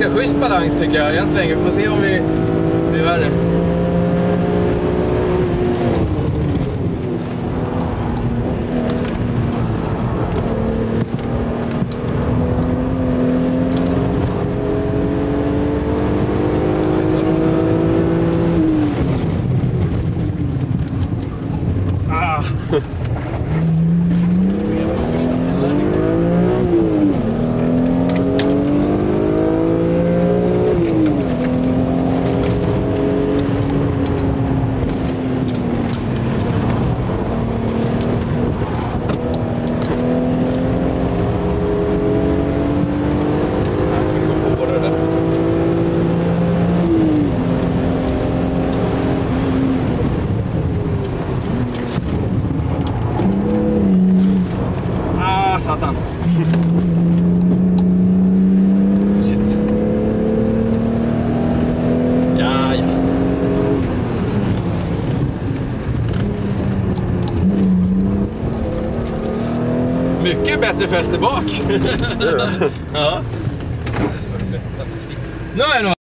Ganska schysst balans tycker jag, än så länge. Vi får se om vi blir värre. Ah. Shit. Ja, ja. Mycket bättre fäste bak. ja. Nu är jag nog